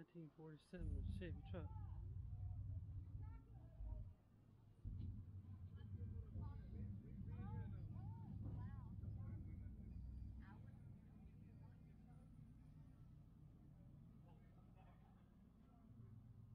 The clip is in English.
1947 Chevy truck.